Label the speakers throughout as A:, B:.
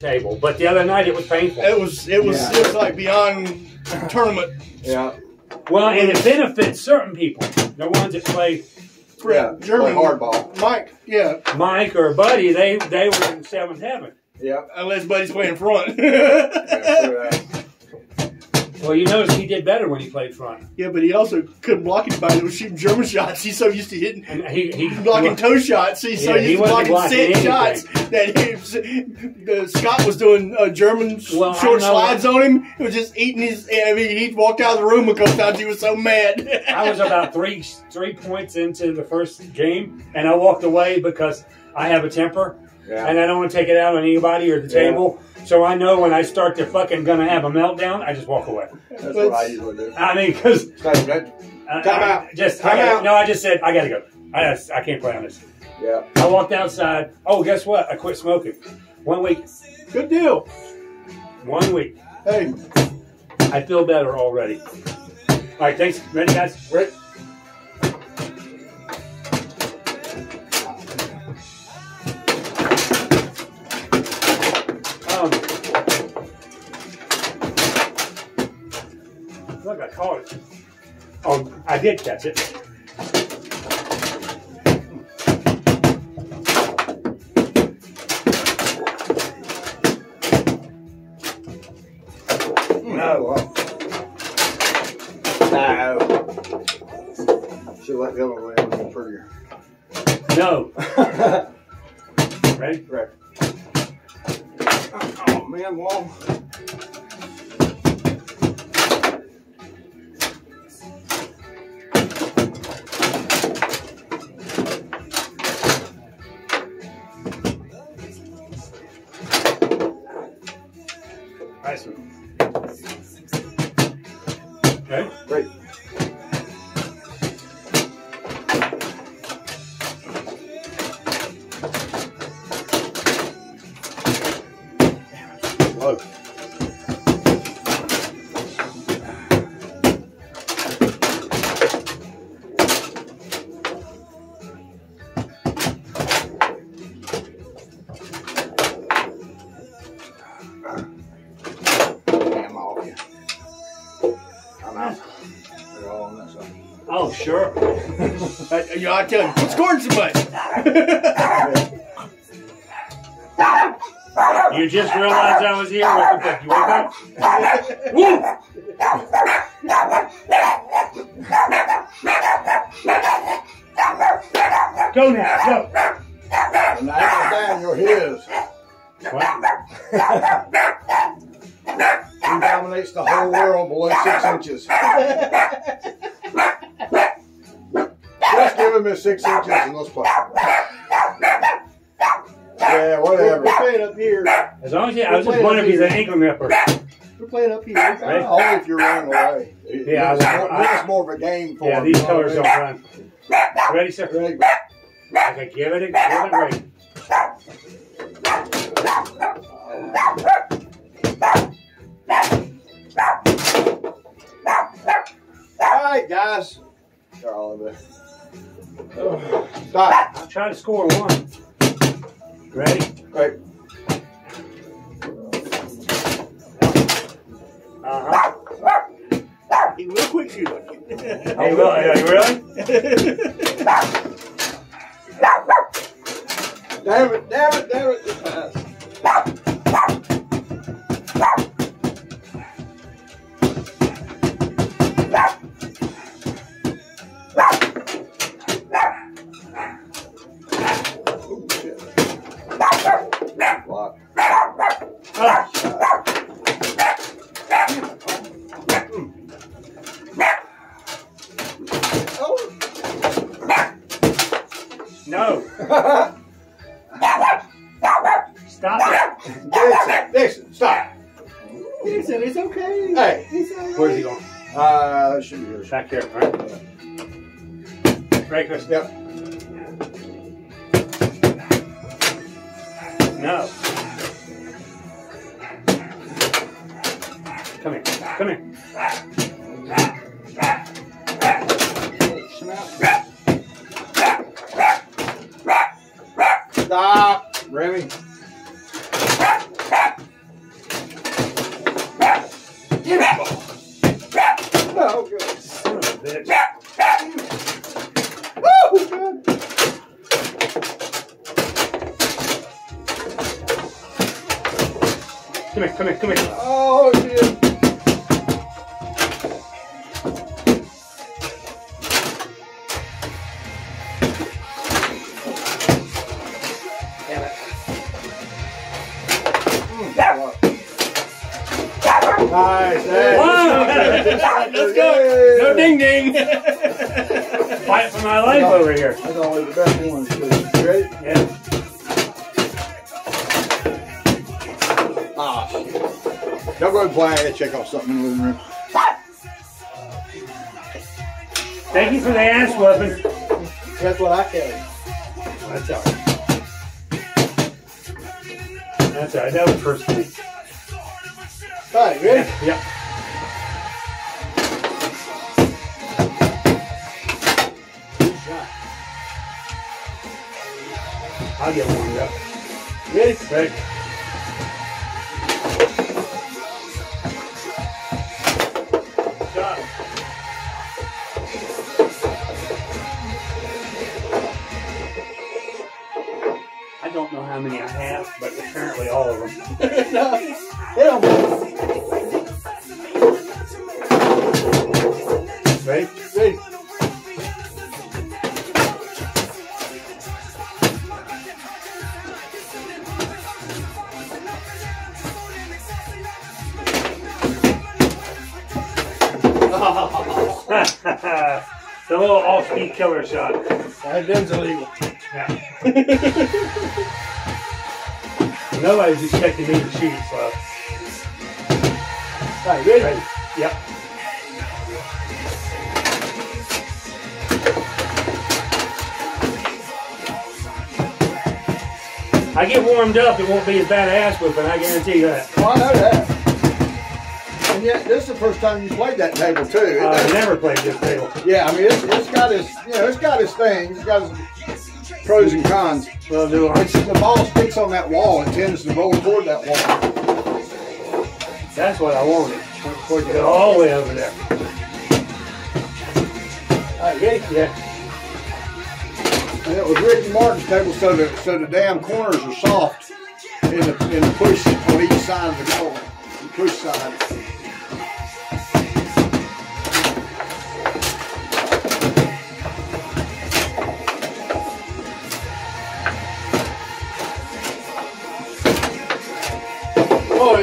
A: table. But the other night it was painful.
B: It was it was
C: Yeah.
B: it was like beyond tournament.
C: Yeah.
A: Well, and it benefits certain people. The ones that play
C: Yeah.
B: German
C: Play hardball.
B: Mike, yeah,
A: Mike or Buddy, they they were in seventh heaven.
C: Yeah.
B: unless Buddy's playing front.
C: yeah true that.
A: Well, you notice he did better when he played front.
B: yeah, but he also couldn't block anybody that was shooting German shots. He's so used to hitting
A: And he he
B: blocking toe shots. He's so
A: Yeah, he
B: used to
A: wasn't
B: blocking
A: blocking
B: set shots that he was, the Scott was doing uh, German
A: Well,
B: short
A: know-
B: slides on him. He was just eating his. I mean, he walked out of the room a couple times. He was so mad.
A: I was about three three points into the first game, and I walked away because I have a temper,
C: Yeah.
A: and I don't want to take it out on anybody or the
C: Yeah.
A: table. So I know when I start to fucking gonna have a meltdown, I just walk away.
C: That's what I usually do.
A: I mean, because
C: Time out.
A: Just
C: Time out.
A: no, I just said I gotta go. I I can't play on this.
C: yeah.
A: I walked outside. Oh, guess what? I quit smoking. One week.
B: Good deal.
A: One week.
B: Hey,
A: I feel better already. All right, thanks. Ready, guys?
C: Rick.
A: I did catch it. Hmm.
C: Oh, no. No. Should let the other one in. Be prettier.
A: No. Ready?
C: Rick. Oh, man, Wall. Side.
A: Oh, sure.
B: I, you know, I tell you, quit scoring so much.
A: You just realized I was here. What the fuck? You woke up? Go now, go.
C: And apple's down, you're his.
A: What?
C: He dominates the whole world below six inches. Just give him his six inches and let's play. Yeah,
B: We're,
C: whatever.
B: we're playing up here.
A: As long as you, I was just wondering if he's an ankle ripper.
B: We're playing up here.
A: Right.
C: Only if you're running away.
A: Yeah,
C: it's
A: I-
C: more,
A: I-
C: more of a game for
A: Yeah,
C: him,
A: these colors don't run. Ready, sir?
C: mean? Ready?
A: Okay, give it a give it a ring.
C: All right, guys. They're all of it. Stop.
A: I'm trying to score one. Ready?
C: Great.
A: Uh huh.
B: He will quick shoot on you.
A: Hey, well, are you really? Stop it.
C: Dixon, Dixon, stop.
B: He it's okay.
C: Hey.
B: He's all right.
A: Where's he going?
C: Uh, should be yours.
A: Back here, right? Right, Chris?
C: Yep.
A: No. Come here. Come here.
C: Stop,
A: Come here, come here, come here.
C: Oh, shit.
B: Damn it.
C: Nice. Eh?
A: Hey.
B: Let's go. No ding ding.
A: Fight for my life over here.
C: That's always the best one. ready?
A: Yeah.
C: Ah, shit. Y'all go and play. I gotta check off something in the living room.
A: Thank you for the ass weapon.
C: That's what I carry.
A: That's all right. That's all right. That was first thing.
C: All right, ready?
A: Yep.
C: Good shot.
A: I'll get warmed up.
C: Ready?
A: Ready? How many I have, but apparently all of them.
C: no. Hit him.
A: Ready?
C: Ready?
A: the little off-speed killer shot.
B: That them's illegal.
A: Yeah. Nobody's expecting me to shoot, so.
C: All right, ready?
A: Yep. I get warmed up, it won't be as bad ass whipping, I guarantee that.
C: Oh, I know that. And yet, this is the first time you played that table too. It
A: Uh, never played this table.
C: yeah, I mean, it's, it's got its, you know, it's got its things. It's got its pros and cons.
A: Uh,
C: it's, the ball sticks on that wall and tends to roll toward that wall.
A: That's what I wanted. For it to go all the way over there.
C: Right, ready?
A: Yeah.
C: And it was Ricky Martin's table, so the so the damn corners are soft in the in the push on each side of the the push side.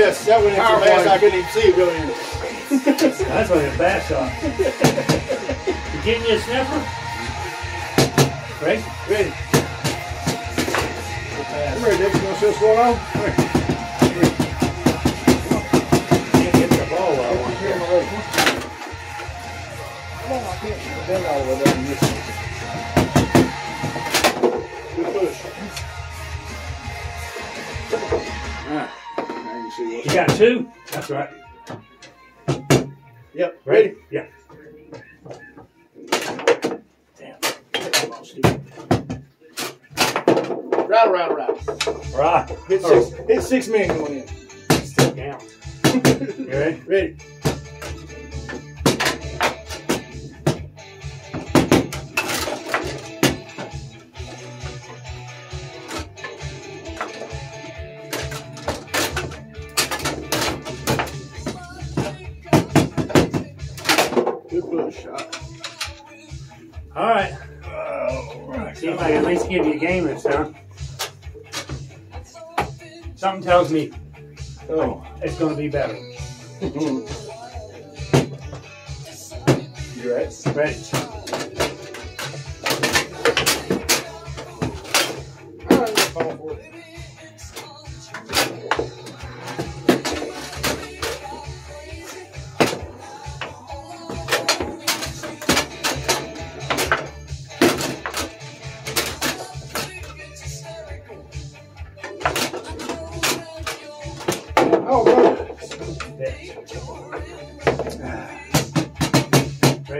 B: Yes, that went in so
C: Power
B: fast. I couldn't even see it go in.
A: That's like a bad shot. you getting your a sniffer? Ready?
B: Ready.
C: Come here, Dick. You want to see what's going on? Come here.
A: Can't get the ball where I want
C: Here,
A: to.
C: my leg. Come on, I can't bend all the way down this.
B: Good
C: can see what's
A: You got two? That's right.
B: Yep.
A: Ready? Yeah.
B: Right, right, right.
A: Right.
B: Hit six. Oh. Hit six men going in.
A: Still. You ready?
B: Ready.
A: At least give you a game this time. Something tells me
C: Oh,
A: it's going to be better.
C: you right?
A: Ready?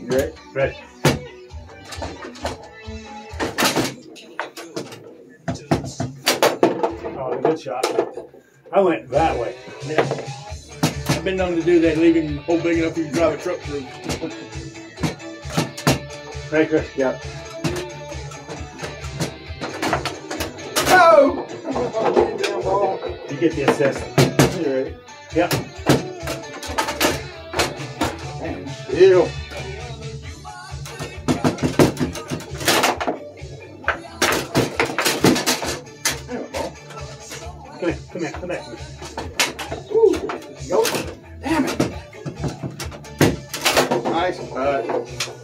C: You ready?
A: Ready. Oh, good shot. I went that way.
B: Yeah. I've been known to do that, leaving hole big enough you can drive a truck through.
A: Right, Chris?
C: Yep. No! Oh!
A: You get the assist.
C: You ready?
A: Yep.
C: Ball.
A: Come here, come here, come here.
C: Ooh, go. Damn it. Nice. All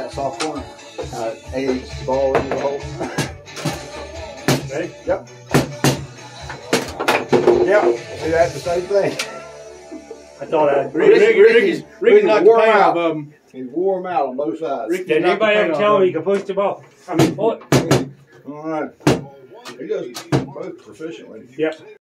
C: that soft corner. Uh, aids the ball into the hole.
A: Ready?
C: Yep. Yep. See, that's the same thing.
A: I thought I.
B: Rick, Rick, Ricky's, Ricky knocked the
C: wore
B: paint
C: out.
B: off of him.
C: He wore them out on both sides.
B: Rick-
A: Did
B: knocked the
A: anybody ever tell him he could push the ball? I mean, pull it.
C: All right. He does both proficiently.
A: Yep.